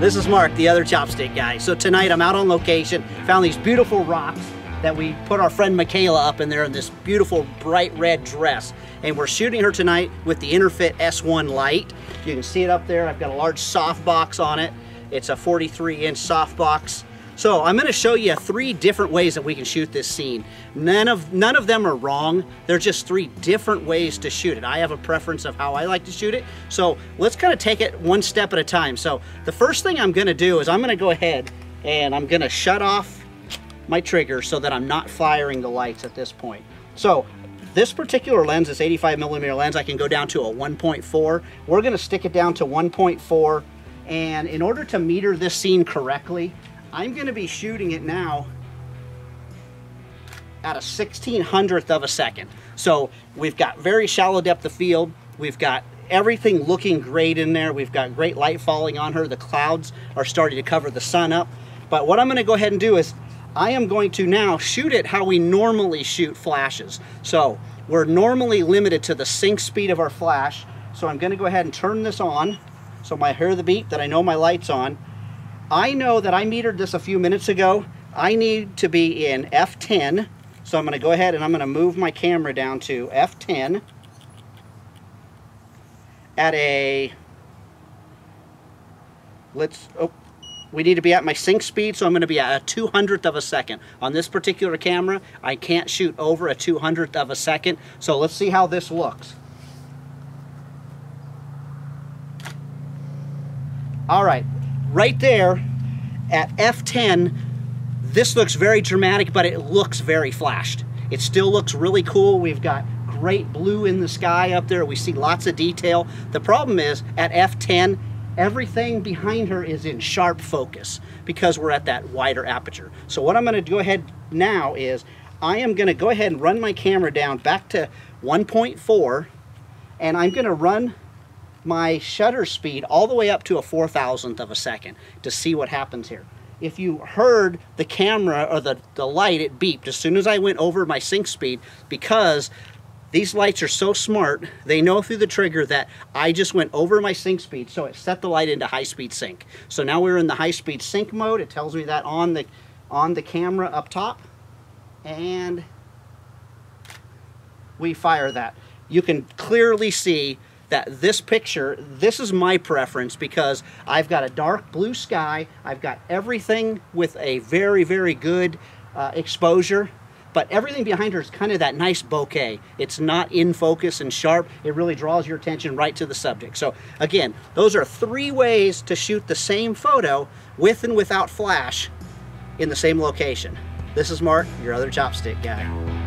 This is Mark, the other chopstick guy. So tonight I'm out on location, found these beautiful rocks that we put our friend Michaela up in there in this beautiful bright red dress. And we're shooting her tonight with the Interfit S1 light. You can see it up there. I've got a large softbox on it. It's a 43 inch softbox. So I'm gonna show you three different ways that we can shoot this scene. None of, none of them are wrong. They're just three different ways to shoot it. I have a preference of how I like to shoot it. So let's kind of take it one step at a time. So the first thing I'm gonna do is I'm gonna go ahead and I'm gonna shut off my trigger so that I'm not firing the lights at this point. So this particular lens, this 85 millimeter lens, I can go down to a 1.4. We're gonna stick it down to 1.4 and in order to meter this scene correctly, I'm gonna be shooting it now at a 1600th of a second. So we've got very shallow depth of field. We've got everything looking great in there. We've got great light falling on her. The clouds are starting to cover the sun up. But what I'm gonna go ahead and do is I am going to now shoot it how we normally shoot flashes. So we're normally limited to the sync speed of our flash. So I'm gonna go ahead and turn this on. So my hear the beep that I know my light's on. I know that I metered this a few minutes ago. I need to be in F10. So I'm going to go ahead and I'm going to move my camera down to F10 at a, let's, oh, we need to be at my sync speed, so I'm going to be at a 200th of a second. On this particular camera, I can't shoot over a 200th of a second, so let's see how this looks. All right, right there at F10, this looks very dramatic, but it looks very flashed. It still looks really cool. We've got great blue in the sky up there. We see lots of detail. The problem is at F10, everything behind her is in sharp focus because we're at that wider aperture. So what I'm gonna go ahead now is I am gonna go ahead and run my camera down back to 1.4 and I'm gonna run my shutter speed all the way up to a four thousandth of a second to see what happens here. If you heard the camera or the, the light, it beeped as soon as I went over my sync speed because these lights are so smart, they know through the trigger that I just went over my sync speed, so it set the light into high-speed sync. So now we're in the high-speed sync mode. It tells me that on the, on the camera up top, and we fire that. You can clearly see that this picture, this is my preference because I've got a dark blue sky, I've got everything with a very, very good uh, exposure, but everything behind her is kind of that nice bokeh. It's not in focus and sharp. It really draws your attention right to the subject. So again, those are three ways to shoot the same photo with and without flash in the same location. This is Mark, your other chopstick guy.